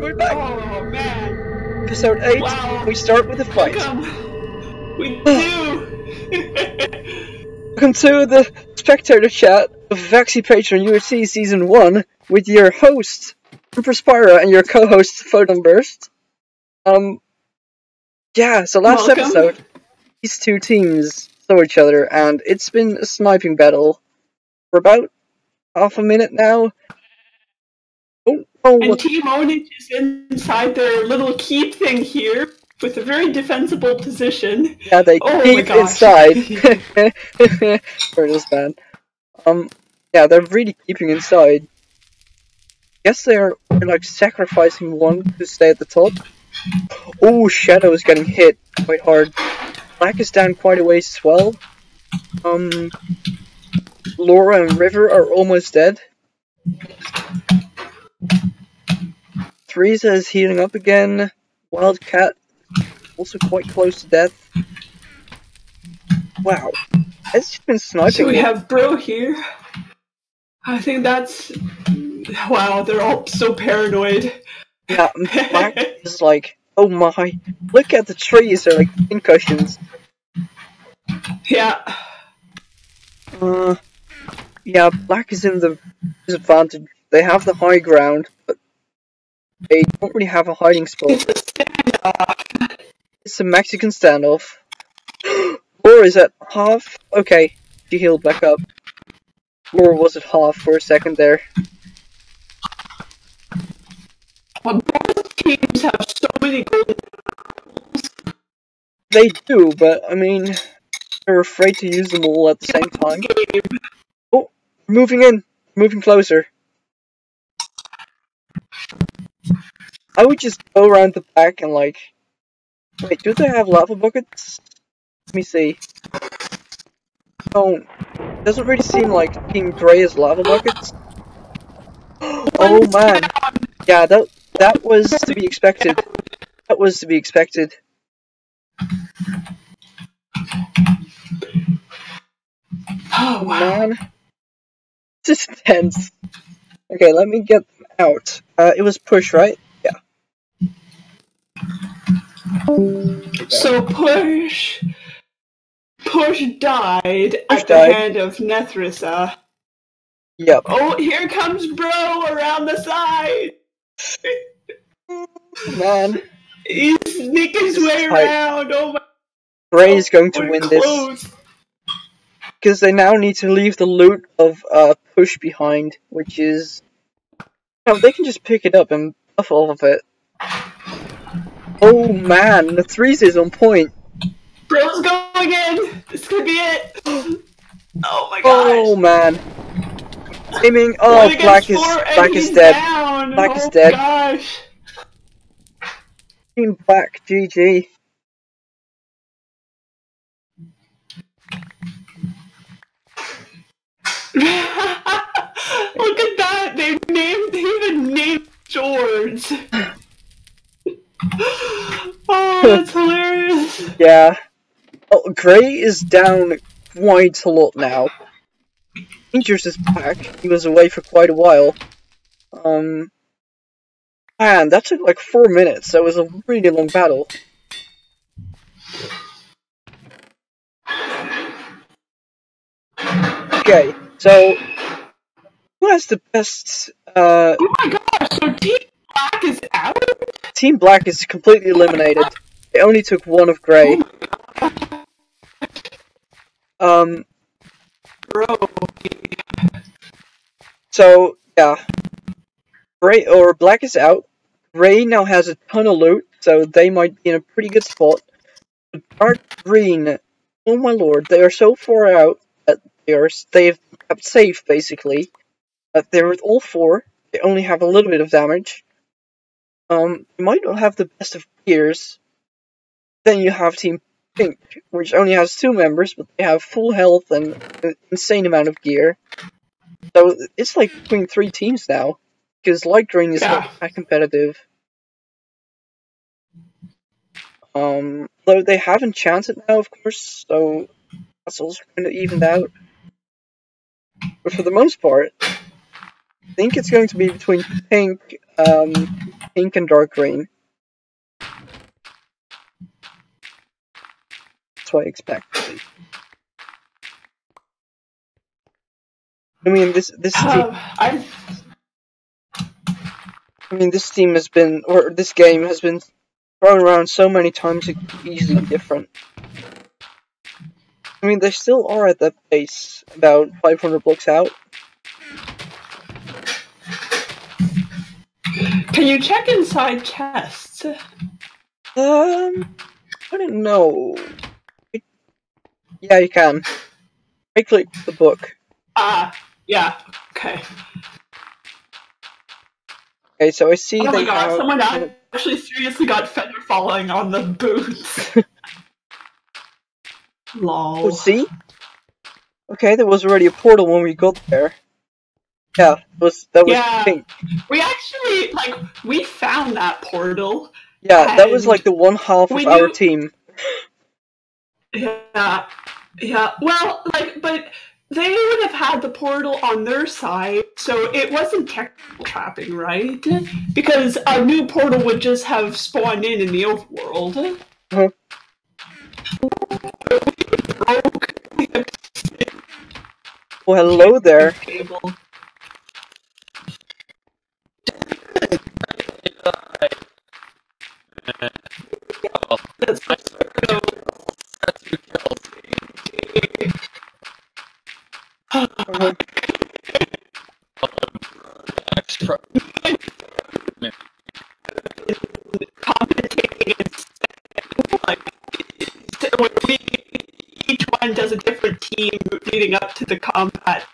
And we're back. Oh man. Episode 8. Wow. We start with a fight. Welcome. We do. Welcome to the spectator chat of Vaxi Patron UHC Season 1 with your host, Empress Pyra, and your co-host, Photon Burst. Um, yeah, so last Welcome. episode, these two teams saw each other, and it's been a sniping battle for about half a minute now. Don't and Team OWNAge is inside their little keep thing here with a very defensible position. Yeah, they Oh keep inside. For this band. Um, yeah, they're really keeping inside. Guess they're, they're like sacrificing one to stay at the top. Oh, Shadow is getting hit quite hard. Black is down quite a ways as well. Um, Laura and River are almost dead. Teresa is healing up again. WyldCat also quite close to death. Wow. It's just been sniping. So we have Bro here. I think that's. Wow, they're all so paranoid. yeah, Black is like, oh my, look at the trees, they're like pincushions. Yeah. Uh, yeah, Black is in the disadvantage. They have the high ground, they don't really have a hiding spot. It's a standoff. It's a Mexican standoff. Laura is at half. Okay, she healed back up. Laura was at half for a second there. Well, both teams have so many golden They do, but I mean, they're afraid to use them all at the same time. game. Oh, moving in, moving closer. I would just go around the back and like. Wait, do they have lava buckets? Let me see. Oh, doesn't really seem like Team Grey has lava buckets. Oh man, yeah, that that was to be expected. That was to be expected. Oh, wow. man. This is tense. Okay, let me get them out. Uh, it was push, right? So Push. Push died Push at the died. hand of Nethrisa. Yep. Oh, here comes Bro around the side. Man, He's sneaking his way Tight. around. Oh my Gray is going to we're win this because they now need to leave the loot of uh, push behind, which is. No, they can just pick it up and buff off of it. Oh man, the threes is on point. Bro's going in. This could be it. Oh my oh, gosh. Oh man. Aiming. One Oh, against black is four, and black is dead. Down. Black oh is dead. Gosh. Team black, GG. Look at that! They named they even named George. oh, that's hilarious. Yeah. Oh, Gray is down quite a lot now. Rangers is back. He was away for quite a while. Um. Man, that took like four minutes. That was a really long battle. Okay, so who has the best? Uh, Oh my gosh! So Team Black is out. Team Black is completely eliminated. It only took one of Gray. Um, Bro. So yeah, Gray or Black is out. Gray now has a ton of loot, so they might be in a pretty good spot. But Dark Green, oh my lord, they are so far out that they are they've kept safe basically. But they're with all four. They only have a little bit of damage. Um, they might not have the best of gears. Then you have Team Pink, which only has two members, but they have full health and an insane amount of gear. So it's like between three teams now, because light green is Yeah. not that competitive. Um, though they haven't chanced it now, of course, so that's also kind of evened out. But for the most part, I think it's going to be between Pink, um, pink and dark green. That's what I expect. I mean, this this team, Uh, I I mean, this team has been, or this game has been thrown around so many times. It could easily different. I mean, they still are at that pace, about 500 blocks out. Can you check inside chests? Um, I don't know. Yeah, you can. Right click the book. Ah, yeah. Okay. Okay, so I see Oh my god, someone actually seriously got feather falling on the boots. Lol. Oh, see? Okay, there was already a portal when we got there. Yeah, was that was Yeah. pink. We actually like we found that portal. Yeah, that was like the one half of we our team. Yeah, yeah. Well, like, but they would have had the portal on their side, so it wasn't technical trapping, right? Because a new portal would just have spawned in in the overworld. Uh-huh. Broke Well, hello there. cable. That's. Extra. commentating and like when we, each one does a different team leading up to the combat.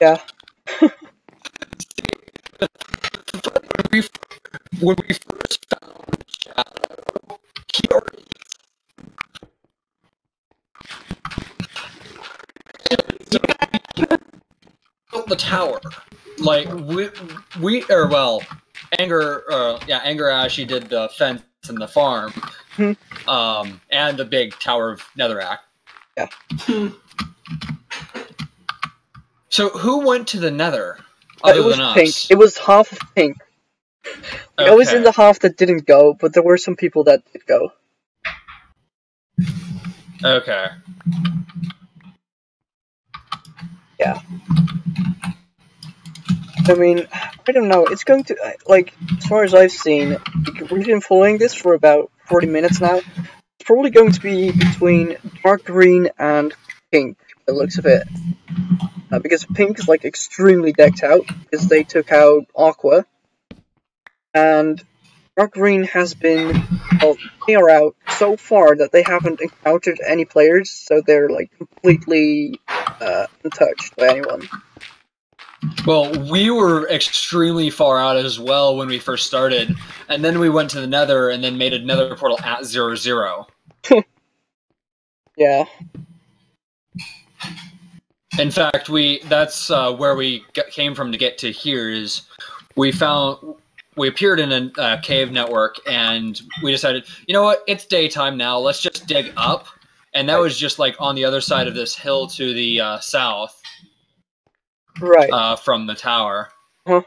Yeah. When we, when we first found Shadow, he already built the tower. Like we we or well, anger uh, yeah Angorashi did the fence and the farm, Hmm. um, and the big tower of Netherrack. Hmm. So who went to the Nether? Other it was than pink. us. It was half of pink. I was in the half that didn't go, but there were some people that did go. Okay. Yeah. I mean, I don't know. It's going to like as far as I've seen, we've been following this for about forty minutes now. It's probably going to be between dark green and pink. The looks of it, uh, because pink is like extremely decked out because they took out Aqua, and dark green has been well, they are out so far that they haven't encountered any players, so they're like completely uh, untouched by anyone. Well, we were extremely far out as well when we first started, and then we went to the Nether and then made another portal at zero zero. Yeah. In fact, we that's uh, where we g came from to get to here. Is we found we appeared in a uh, cave network, and we decided, you know what, it's daytime now. Let's just dig up, and that was just like on the other side of this hill to the uh, south. Right. uh, from the tower. Huh.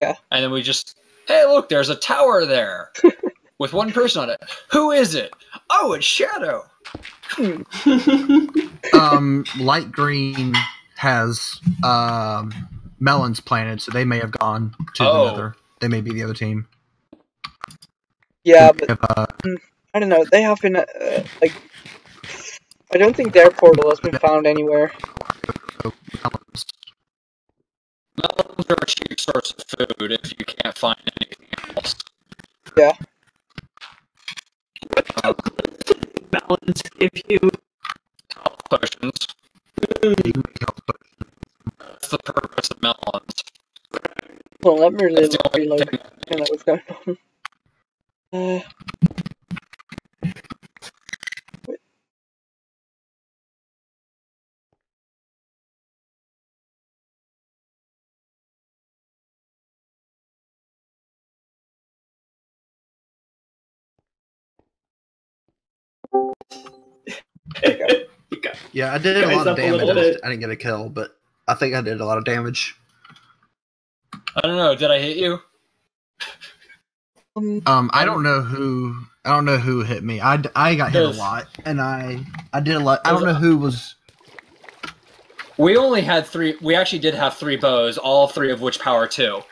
Yeah. And then we just, hey, look, there's a tower there with one person on it. Who is it? Oh, it's Shadow. um, light green has um, melons planted, so they may have gone to Oh. the nether. They may be the other team. yeah, but If, uh, I don't know. They have been uh, like. I don't think their portal has been found anywhere. so melons. Melons are a cheap source of food if you can't find anything else. Balance if you Health potions. You health potions. That's the purpose of melons. Well, let me really That's the only reload. thing. Know what's going on. Uh, you got Yeah, I did a lot of damage. little I, just- bit. I didn't get a kill, but I think I did a lot of damage. I don't know. Did I hit you? Um, Um, I don't know who. I don't know who hit me. I, I got hit a lot, and I I did a lot. I don't know who was. We only had three. We actually did have three bows, all three of which power two,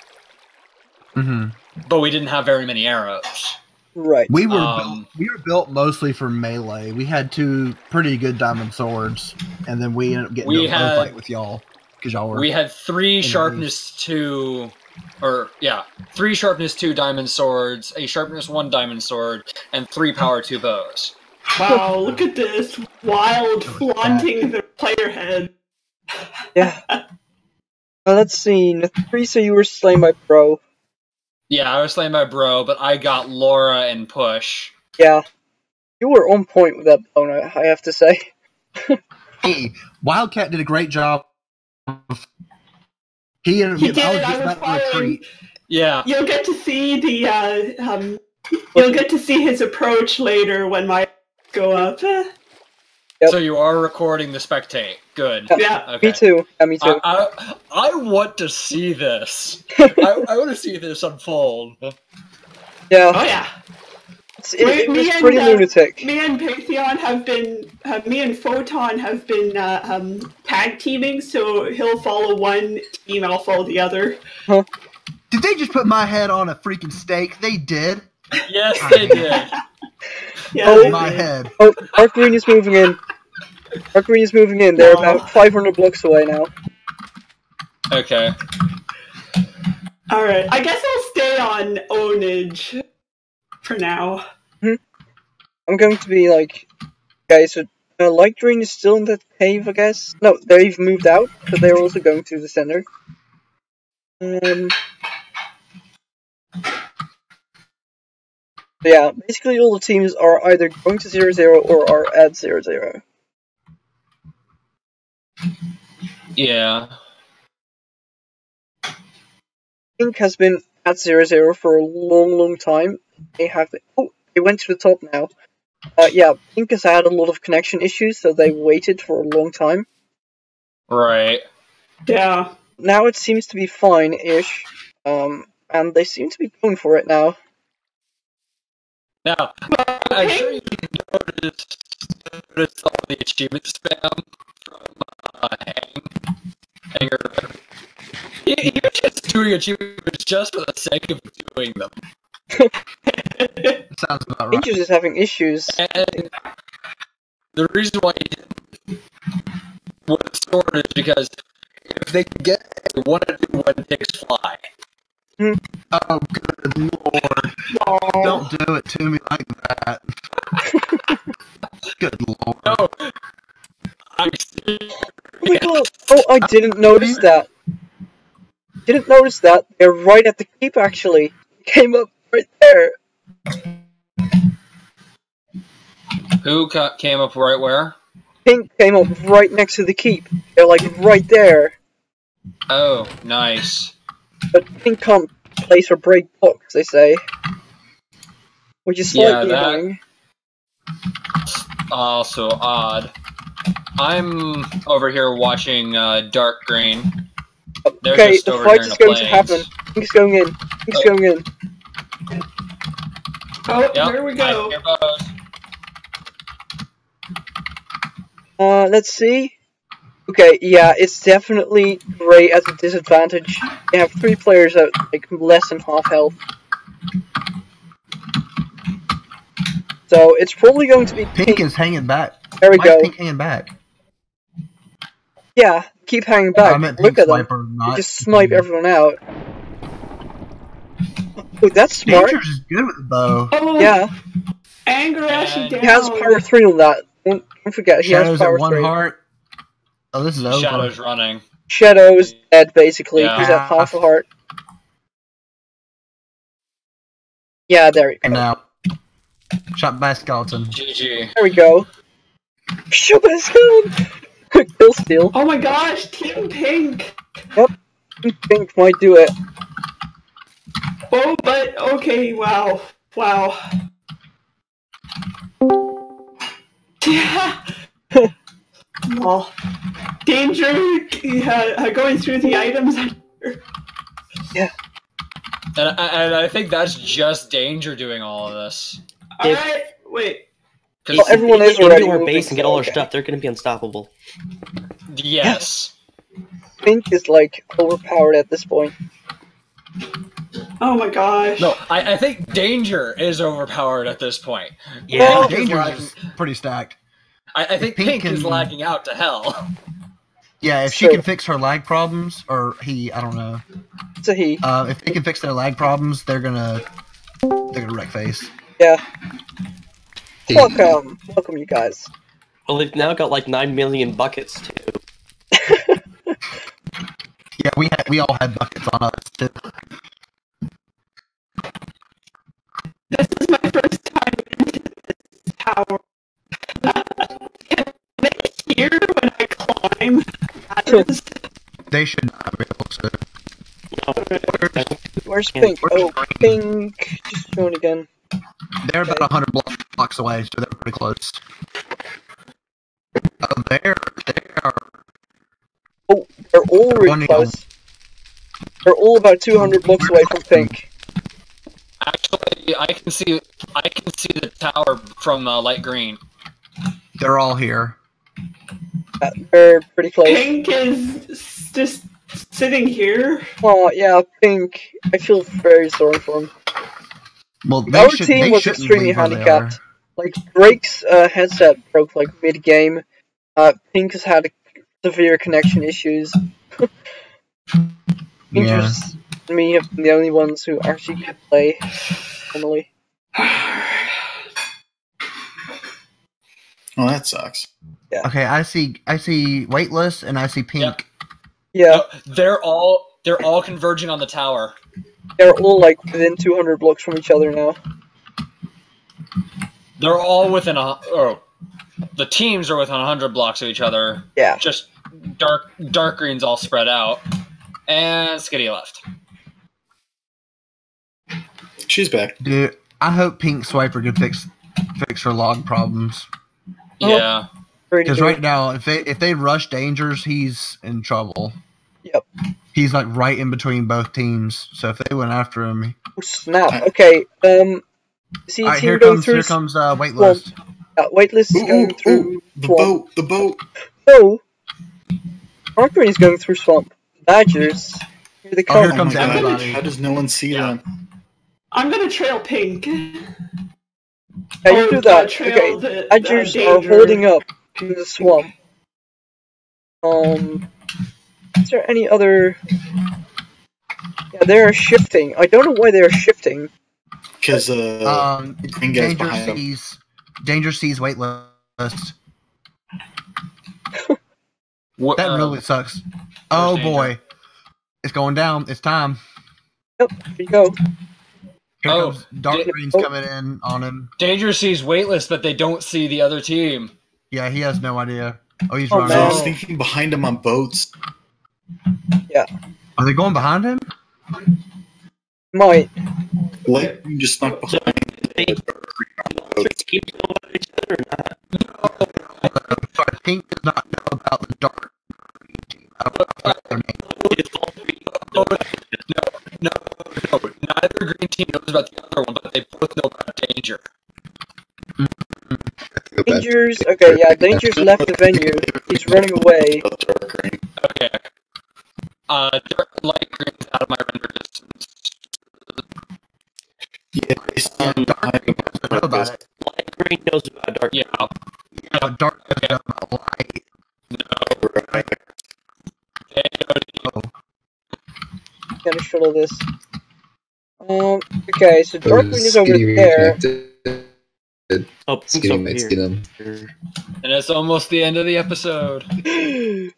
Mm-hmm. but we didn't have very many arrows. right. We were Um, built, we were built mostly for melee. We had two pretty good diamond swords, and then we ended up getting We into a bow had- fight with y'all because. We had three sharpness two, or yeah, three sharpness two diamond swords, a sharpness one diamond sword, and three power two bows. Wow, look at this wild flaunting the player head. Yeah. Uh, let's see. Nethrisa, you were slain by Bro. Yeah, I was slain by bro, but I got Laura and push. Yeah. You were on point with that bow, I have to say. hey, WyldCat did a great job. He ended He getting. I did. was I was about to retreat. Yeah, You'll get to see the. Uh, um, you'll get to see his approach later when my go up. Yep. so you are recording the spectate. Good. Yeah. Okay. Me too. Yeah, me too. I, I, I want to see this. I, I want to see this unfold. yeah. Oh yeah. It's, it, it me was and, pretty uh. Me and Pantheon have been. Uh, me and Photon have been uh, um, tag teaming, so he'll follow one team, I'll follow the other. Did they just put my head on a freaking stake? They did. Yes, they did. Yeah. Oh, they My did. head. Oh, Dark Green is moving in. Dark Green is moving in. They're Aw. about 500 blocks away now. Okay. All right. I guess I'll stay on ownage for now. I'm going to be like, okay, so uh, Light Green is still in that cave, I guess. No, they've moved out, but they're also going to the center. Um. yeah, basically all the teams are either going to zero zero or are at zero zero. Yeah. Pink has been at zero zero for a long, long time. They have oh, they went to the top now. Uh, yeah, Pink has had a lot of connection issues, so they waited for a long time. Right. Yeah. Now it seems to be fine-ish, um, and they seem to be going for it now. Now, I'm sure you noticed, noticed all the achievement spam from uh, Hang. Hanger. Was just doing achievements just for the sake of doing them. Sounds about right. Angels is having issues. And the reason why he sort is because if they get one and one takes fly. Hmm. Oh, good lord! Aw. Don't do it to me like that. good lord! No, I'm Oh my god! Oh, I didn't notice that. Didn't notice that. They're right at the keep, actually. Came up right there. Who ca- came up right where? Pink came up right next to the keep. They're like right there. Oh, nice. But Pink can't place or break blocks, they say. Which is Yeah, slightly that- annoying. Also odd. I'm over here watching uh, Dark Green. They're Okay, the fight is the going to plains. happen. Pink's going in. Pink's Oh. going in. Oh, Yep, there we go. Uh, let's see. Okay, yeah, it's definitely Gray at a disadvantage. They have three players at like less than half health. So it's probably going to be Pink Pink. is hanging back. There we Why is go. Pink hanging back? Yeah, keep hanging back. I meant Look Pink at them. Not. just snipe everyone out. Oh, that's smart. Dangerous is good with the bow. Oh, Yeah, Anger And- actually down. he has power three on that. Don't, don't forget, he Shadows has power at one three. heart. Oh, this is over. Shadow's running. Shadow's dead, basically. Yeah. He's at ah. half a heart. Yeah, there you go. And now, shot by skeleton. GG. There we go. Shoot his gun! Kill steal. Oh my gosh, Team Pink. Yep, Pink might do it. Oh, but okay, wow, wow. Yeah. well, danger uh, uh, going through the items. Yeah, And I, and I think that's just danger doing all of this. All If- right, wait. Because Well, everyone is If they already do our base and get all our okay. stuff, they're going to be unstoppable. yes, Pink is like overpowered at this point. Oh my gosh. no, I, I think danger is overpowered at this point. Yeah. Pink is Danger is pretty stacked. I, I think Pink Pink, is lagging out to hell. Yeah, if she So- can fix her lag problems, or he, I don't know. It's a he. Uh, if they can fix their lag problems, they're gonna they're gonna wreck face. Yeah. Welcome, welcome, you guys. Well, they've now got like 9 million buckets, too. Yeah, we had, we all had buckets on us too. This is my first time into this tower. Uh, can they hear when I climb? They should not be able to. Where's Pink? Oh, Pink. Just showing again. They're about a hundred blo- blocks away, so they're pretty close. Oh, they're they are. They're all really One close. They're all about 200 blocks away from Pink. Actually, I can see I can see the tower from uh, light green. They're all here. Uh, they're pretty close. Pink is just sitting here. Oh, yeah, Pink. I feel very sorry for him. Well, they Our should, team they was extremely leave where handicapped. Are. Like, Drake's uh, headset broke, like, mid-game. Uh, Pink has had severe connection issues. Yeah. Just me have been the only ones who actually could play normally. Well, that sucks. Yeah. Okay, I see. I see waitlist, and I see pink. Yep. Yeah, No, they're all they're all converging on the tower. they're all like within 200 blocks from each other now. They're all within a oh, the teams are within hundred blocks of each other. Yeah. Just dark dark greens all spread out, and Skitty left. She's back. Dude, I hope Pink Swiper could fix fix her log problems. Yeah. Because right now, if they if they rush dangers, he's in trouble. Yep. He's like right in between both teams. So if they went after him, Oh, snap. Okay. Um. See, all right, team here going comes through. here comes uh, waitlist. Uh, waitlist is going ooh, through ooh, the swamp. boat, the boat. So, Arkwin is going through swamp. Badgers. Here they Oh, come. here comes my God, everybody. How does no one see Yeah. them? I'm gonna trail Pink. Yeah, you do that. Okay. the- Badgers the are holding up in the swamp. Um. Is there any other? Yeah, they are shifting. I don't know why they are shifting. Because uh, Um, green guy's danger behind him. sees danger sees waitlist. What, That uh, really sucks. Oh danger? boy, it's going down. It's time. Yep. Here you go. Here Oh, comes dark di- green's oh. coming in on him. Danger sees waitlist, but they don't see the other team. Yeah, he has no idea. Oh, he's Oh, running. I man. was thinking behind him on boats. Yeah. Are they going behind him? Might. Like you just snuck So, behind. they keep going at each other or not? Sorry, Pink does not know about the dark green team. I don't know if their name. It's all three. No, no, no. Neither green team knows about the other one, but they both know about danger. Dangers. Okay, yeah. Dangers left the venue. He's running away. Dark green. Okay. Uh, dark, light green's out of my render distance. Yeah, they stand dark behind him. Doesn't know about it. Light green knows about dark. Yeah. Yeah, dark doesn't know about light. Right. They know Oh, Gotta shuttle this. Um. Okay, so dark green is over there. reconnected. Oh, Pink's Skinny over might here. see them. And it's almost the end of the episode.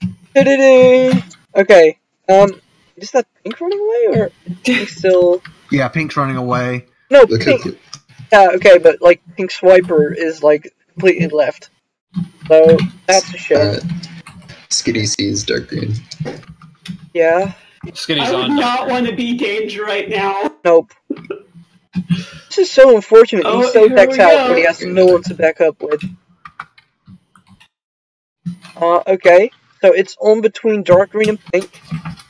Okay. Um. Is that pink running away or is pink still? yeah, Pink's running away. No, Look pink. Yeah, okay, but like pink swiper is like completely left. So that's a shame. uh, Skitty sees dark green. Yeah. Skitty's I would on. not want to be danger right now. Nope. This is so unfortunate. Oh, He's so decked out, but he has no one to back up with. Uh, okay. So it's on between dark green and pink.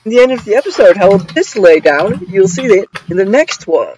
In the end of the episode, how will this lay down? You'll see it in the next one.